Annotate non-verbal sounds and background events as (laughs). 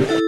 Thank (laughs) you.